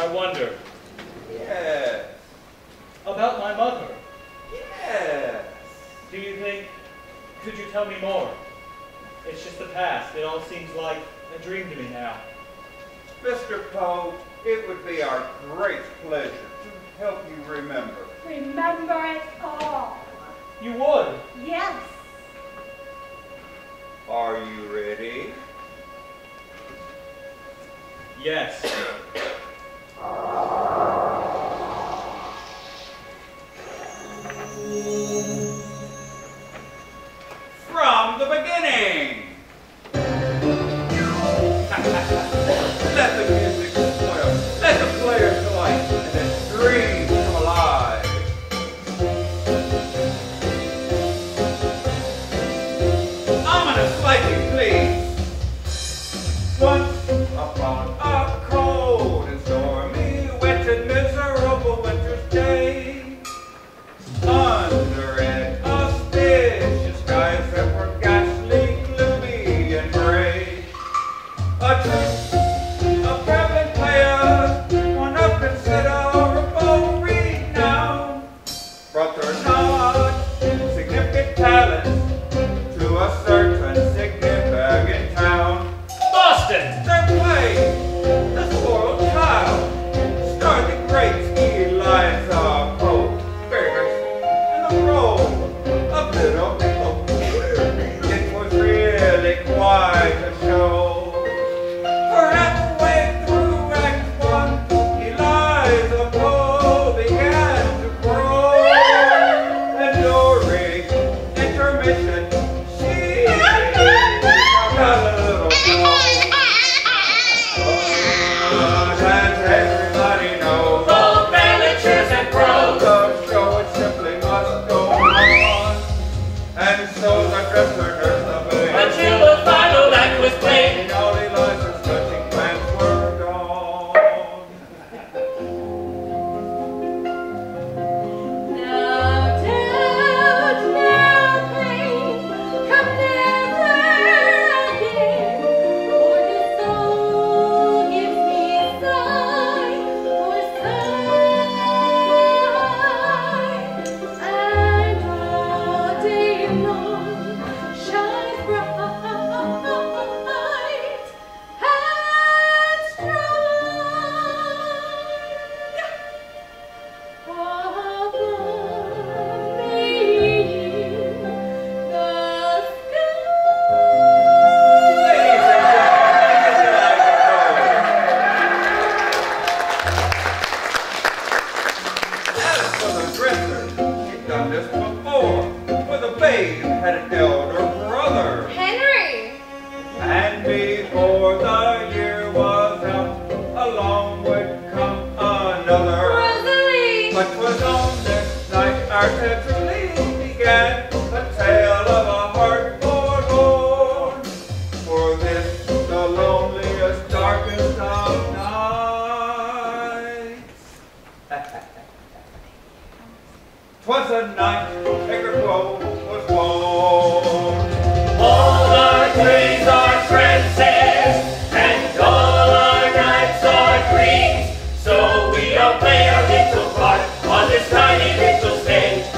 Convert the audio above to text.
I wonder? Yes. About my mother? Yes. Do you think, could you tell me more? It's just the past. It all seems like a dream to me now. Mr. Poe, it would be our great pleasure to help you remember. Remember it all. You would? Yes. Non-significant babe had an elder brother. Henry! And before the year was out, along would come another. Rosalie! But 'twas on this night our tragedy began, a tale of a heart forlorn. For this, the loneliest, darkest of nights. 'Twas a night,